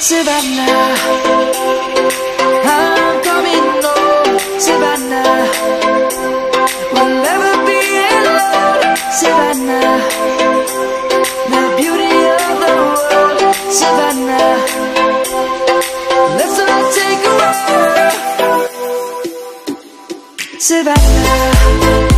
Savannah I'm coming home We'll never be alone The beauty of the world Let's all take a walk Savannah